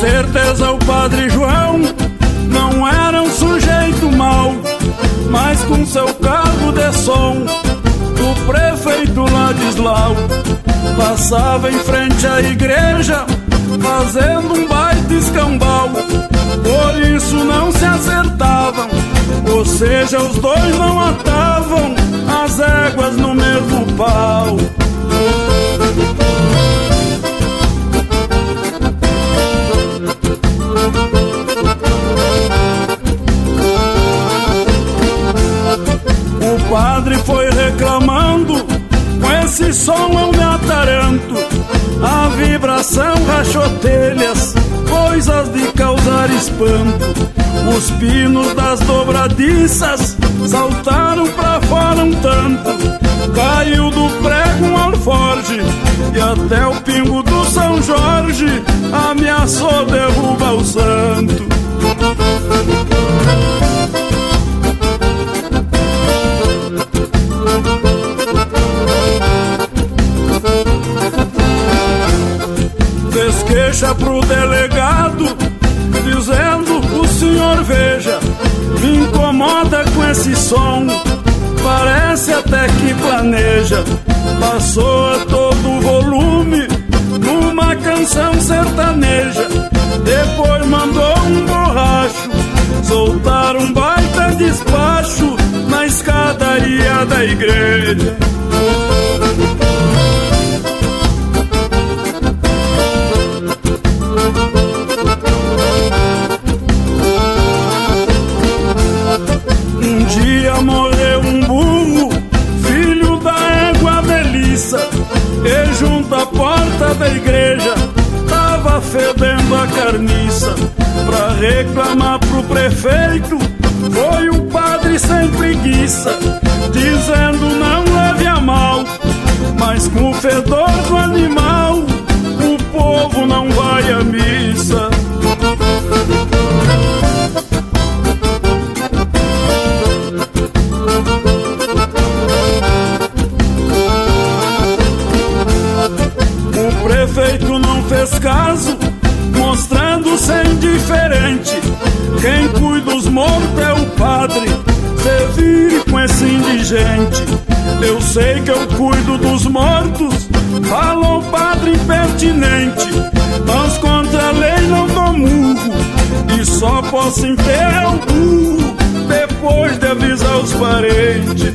certeza o padre João não era um sujeito mau, mas com seu cargo de som, o prefeito Ladislau passava em frente à igreja, fazendo um baita escambau. Por isso não se acertavam, ou seja, os dois não atavam as éguas no mesmo pau. Reclamando, com esse som eu me ataranto. A vibração rachou telhas, coisas de causar espanto. Os pinos das dobradiças saltaram pra fora um tanto. Caiu do prego um alforge e até o pingo do São Jorge ameaçou derrubar o santo. Queixa pro delegado, dizendo: O senhor veja, me incomoda com esse som, parece até que planeja. Passou a todo volume numa canção sertaneja, depois mandou um borracho, soltar um baita despacho na escadaria da igreja. Fedendo a carniça. Pra reclamar pro prefeito, foi o padre sem prefeito não fez caso, mostrando-se indiferente. Quem cuida dos mortos é o padre, se vire com esse indigente. Eu sei que eu cuido dos mortos, falou o padre impertinente. Mas contra a lei não dou murro, e só posso enterrar o burro depois de avisar os parentes.